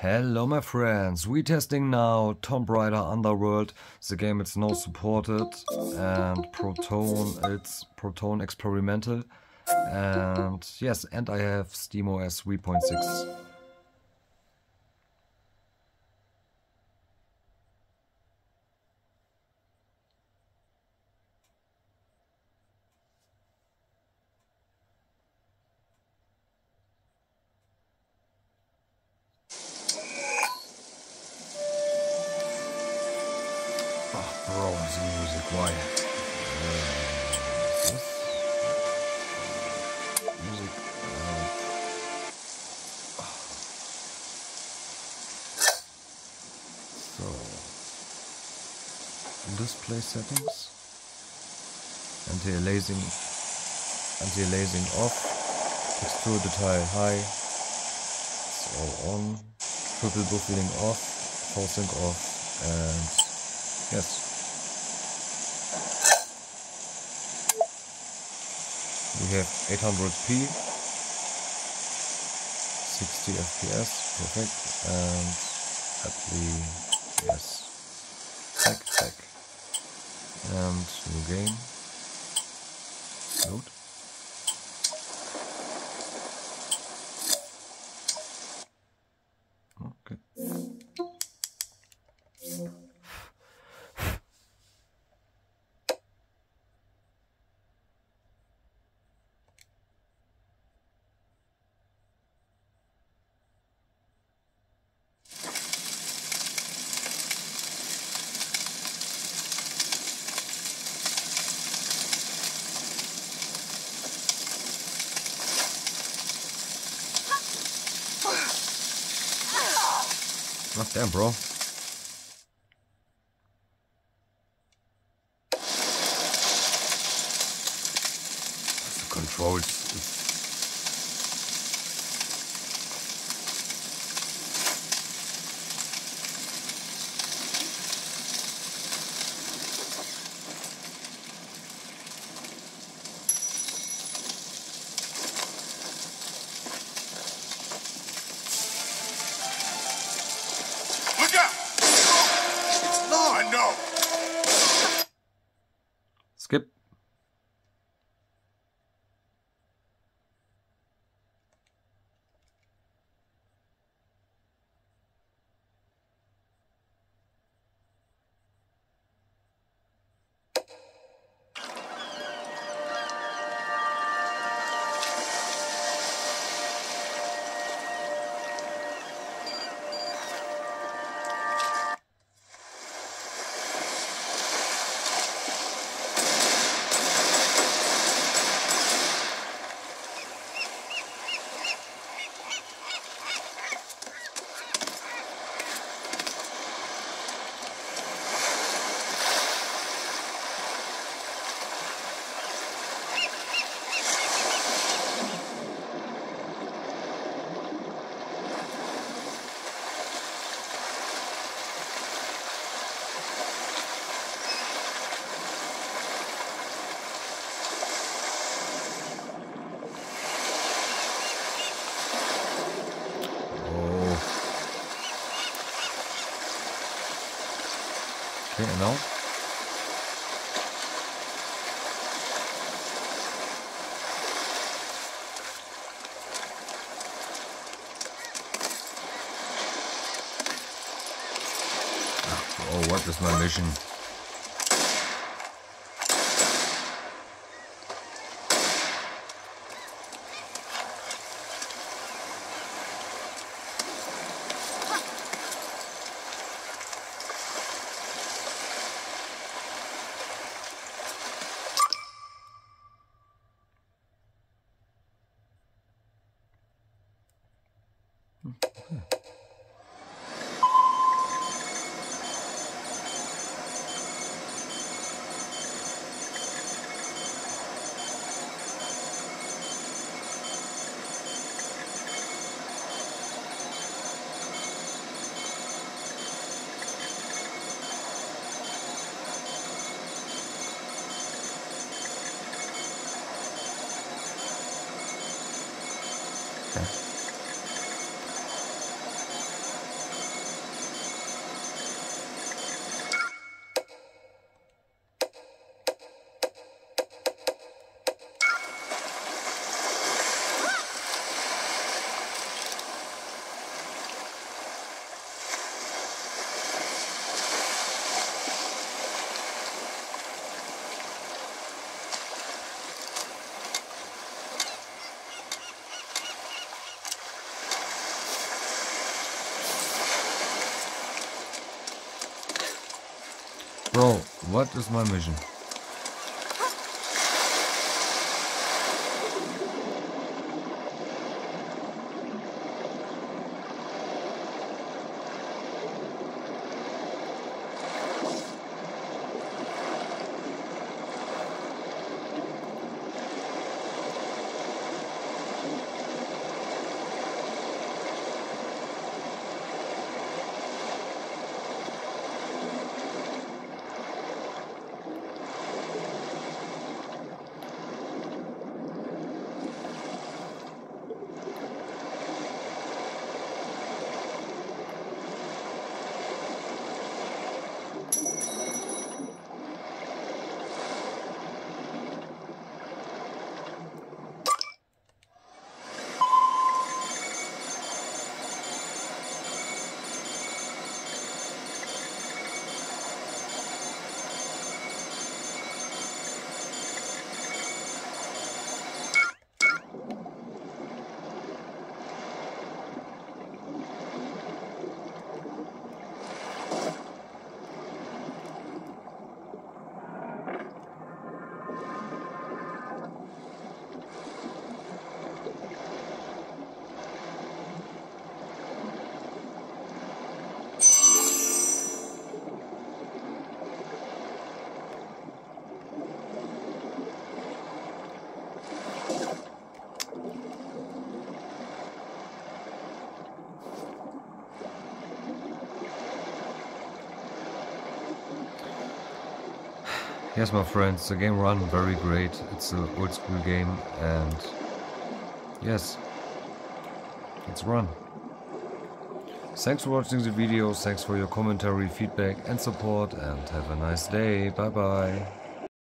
Hello my friends, we're testing now Tomb Raider Underworld, the game it's now supported, and Proton, it's Proton Experimental, and yes, and I have SteamOS 3.6. Bronze music, why? Uh. Uh, so, display settings, anti-aliasing, anti-aliasing off, texture detail high, it's all on, triple buffering off, forcing off, and yes. We have 800p, 60 fps, perfect, and happily, yes, back, back, and new game, load. Oh, damn, bro. The controls. is- Oh, what is my mission? Пока. Bro, what is my mission? Yes, my friends, the game run very great. It's an old school game and yes, it's run. Thanks for watching the video, thanks for your commentary, feedback and support and have a nice day. Bye bye.